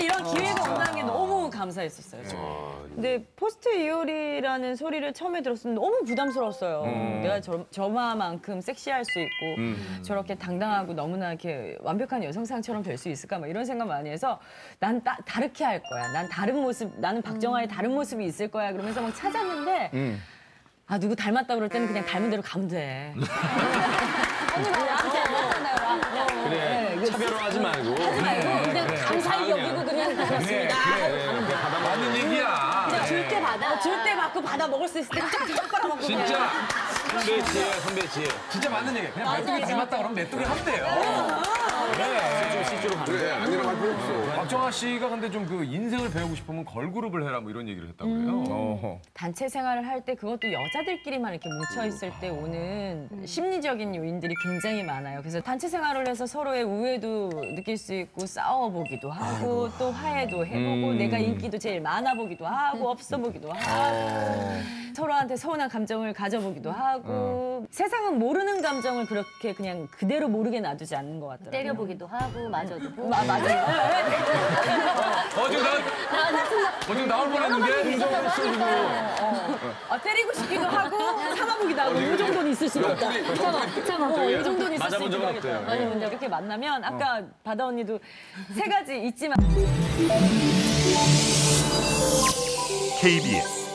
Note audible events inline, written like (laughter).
기회가 온다는 게 너무 감사했었어요. 저는. 근데 포스트 이효리라는 소리를 처음에 들었을 때 너무 부담스러웠어요. 내가 저, 저마만큼 섹시할 수 있고 저렇게 당당하고 너무나 이렇게 완벽한 여성상처럼 될 수 있을까 막 이런 생각 많이 해서 난 따, 다르게 할 거야. 난 다른 모습, 나는 박정아의 다른 모습이 있을 거야. 그러면서 막 찾았는데 아 누구 닮았다 그럴 때는 그냥 닮은 대로 가면 돼. (laughs) (laughs) 언니 나 닮았잖아요. 그래 차별화하지 말고. 그냥 감사히 여기고 그냥 그렇습니다. 맞는 얘기야. 줄때 받아. 줄 때 받고 받아 먹을 수 있을 때 쫙쫙 빨아먹고. 진짜 선배 지혜 선배 지혜. 진짜 맞는 얘기. 그냥 메뚜기 닮았다 그러면 메뚜기 하면 돼요. 실제로 가는 그래 아니라고 할 필요 없어. 박정아 씨가 근데 좀 그 인생을 배우고 싶으면 걸그룹을 해라 뭐 이런 얘기를 했다고 그래요. 어허. 단체 생활을 할 때 그것도 여자들끼리만 이렇게 뭉쳐 있을 때 오는 심리적인 요인들이 굉장히 많아요. 그래서 단체 생활을 해서 서로의 우애도 느낄 수 있고 싸워보기도 하고 또 화해도 해보고 내가 인기도 제일 많아 보기도 하고 없어 보기도 하고 서로한테 서운한 감정을 가져보기도 하고 세상은 모르는 감정을 그렇게 그냥 그대로 모르게 놔두지 않는 것 같더라고요. 때려보기도 하고 맞아도 보고. 마, 맞아요. 어 지금 나 어, 지금 나올 뻔했는데. 아, 때리고 싶기도 하고 참아보기도 하고 이 정도는 있을 수가 있다. 참아, 참아. 어, 이 정도는 있을 수 있다. 없대요. 맞아본 적 이렇게 만나면 아까 바다 언니도 세 가지 있지만 KBS